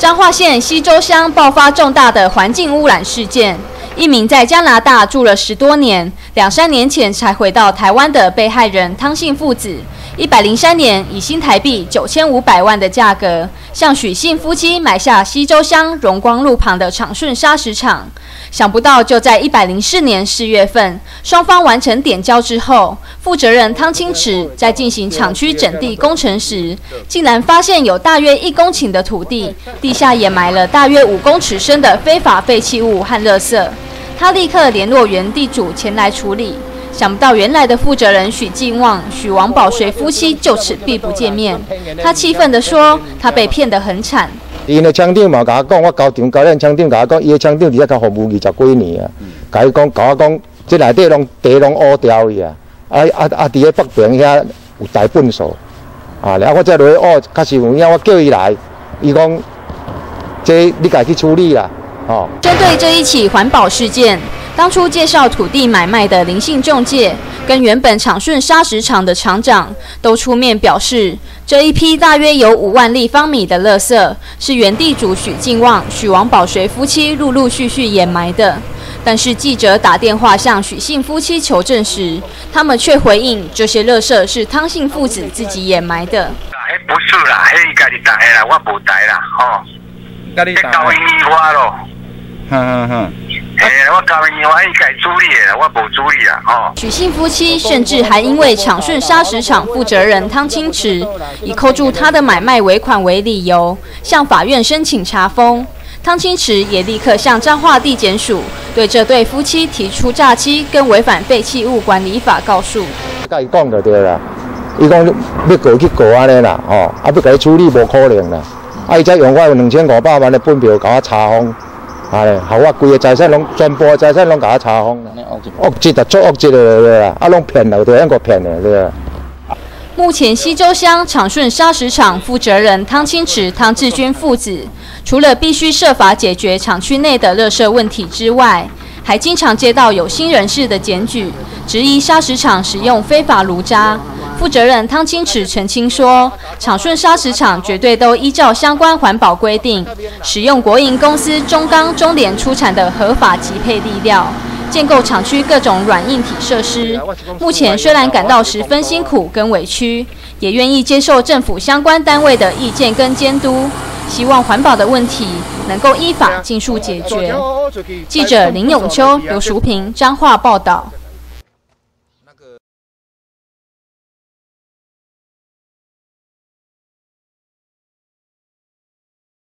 彰化县西周乡爆发重大的环境污染事件，一名在加拿大住了十多年、两三年前才回到台湾的被害人汤姓父子，一百零三年以新台币九千五百万的价格，向许姓夫妻买下西周乡荣光路旁的长顺砂石场。想不到，就在一百零四年四月份，双方完成点交之后，负责人汤清池在进行厂区整地工程时，竟然发现有大约一公顷的土地地下掩埋了大约五公尺深的非法废弃物和垃圾。他立刻联络原地主前来处理，想不到原来的负责人许敬旺、许王宝随夫妻就此避不见面。他气愤地说：“他被骗得很惨。”因的厂长嘛，甲我讲，我交场交咱厂长甲我讲，伊的厂长伫遐甲服务二十几年啊，甲伊讲，甲我讲，即内底拢地拢乌掉去啊，啊啊啊！伫咧北平遐有大粪扫，啊，然后我再落去乌，确实有影，我叫伊来，伊讲，这你家去处理啦，哦。针对这一起环保事件。当初介绍土地买卖的林姓中介，跟原本长顺砂石厂的厂长都出面表示，这一批大约有五万立方米的垃圾，是原地主许进旺、许王宝水夫妻陆陆续续掩埋的。但是记者打电话向许姓夫妻求证时，他们却回应这些垃圾是汤姓父子自己掩埋的。不是啦，迄家己带啦，我无带啦，吼。家己带。交伊我咯。哼哼哼。许姓夫妻甚至还因为长顺砂石厂负责人汤清池以扣住他的买卖尾款为理由，向法院申请查封。汤清池也立刻向彰化地检署对这对夫妻提出诈欺跟违反废弃物管理法告诉。甲伊讲就对啦，伊讲要告去告安尼啦，哦，啊不甲伊处理无可能啦，啊伊才用我两千五百万的本票甲我查封。系，好啊！规个财产拢全部财产拢甲我查封啦，恶质啊做恶质的对啊，啊拢骗了对，因个骗的对啊。目前西周乡长顺砂石厂负责人汤清池、汤志军父子，除了必须设法解决厂区内的垃圾问题之外，还经常接到有心人士的检举，质疑砂石厂使用非法炉渣。负责人汤清池澄清说，长顺砂石厂绝对都依照相关环保规定，使用国营公司中钢、中联出产的合法级配地料，建构厂区各种软硬体设施。目前虽然感到十分辛苦跟委屈，也愿意接受政府相关单位的意见跟监督，希望环保的问题能够依法尽速解决。记者林永秋、刘淑平彰化报道。